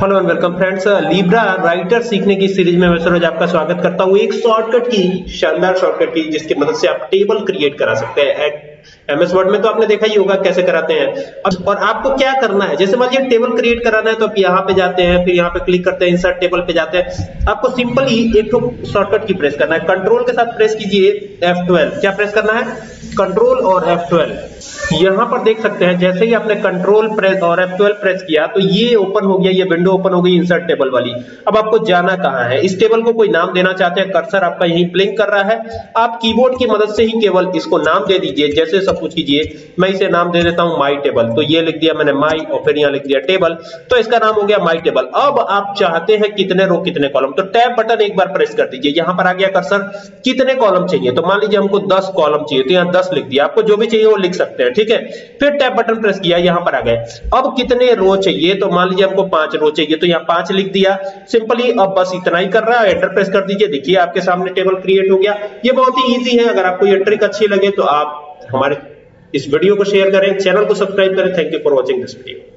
Hello and welcome friends Libre Writer सीखने की series में मैं सरोज आपका स्वागत करता हूँ। एक शॉर्टकट की, शानदार शॉर्टकट की, जिसकी मदद से आप टेबल क्रिएट करा सकते हैं। एमएस वर्ड में तो आपने देखा ही होगा कैसे कराते हैं। और आपको क्या करना है? जैसे मान लीजिए टेबल क्रिएट कराना है तो आप यहाँ पे जाते हैं, फिर यहाँ पे क्लिक करते हैं इंसर्ट टेबल पे जाते हैं। आपको सिंपली एक तो शॉर्टकट की प्रेस करना है। कंट्रोल के साथ प्रेस कीजिए F12 क्या प्रेस करना है? कंट्रोल और F12 यहाँ पर देख सकते हैं, जैसे ही आपने कंट्रोल प्रेस और F12 प्रेस किया तो ये ओपन हो गया, ये विंडो ओपन हो गई इंसर्ट टेबल वाली। अब आपको जाना कहाँ है? इस टेबल को कोई नाम देना चाहते हैं? कर्सर आपका यहीं ब्लिंक कर रहा है। आप कीबोर्ड की मदद से ही केवल इसको नाम दे दीजिए, जैसे सब कुछ कीजिए। मैं इसे नाम दे देता हूँ माई टेबल तो ये लिख दिया मैंने माई और फिर यहाँ लिख दिया टेबल तो इसका नाम हो गया माई टेबल अब आप चाहते हैं कितने रो कितने कॉलम तो टैब बटन एक बार प्रेस कर दीजिए। यहाँ पर आ गया कर्सर कितने कॉलम चाहिए? तो मान लीजिए हमको दस कॉलम चाहिए। तो यहाँ दस लिख दिया। आपको जो भी चाहिए वो लिख सकते हैं, ठीक है? फिर टैब बटन प्रेस किया, यहाँ पर आ गए। अब कितने रो चाहिए? तो मान लीजिए हमको पाँच रो चाहिए तो यहाँ पाँच लिख दिया। सिंपली अब बस इतना ही कर रहा है एंटर प्रेस कर दीजिए। देखिए, आपके सामने टेबल क्रिएट हो गया। ये बहुत ही इजी है, अगर आपको ये ट्रिक अच्छी लगे तो आप हमारे इस वीडियो को शेयर करें चैनल को सब्सक्राइब करें। Thank you for watching this video